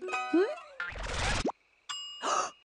嗯？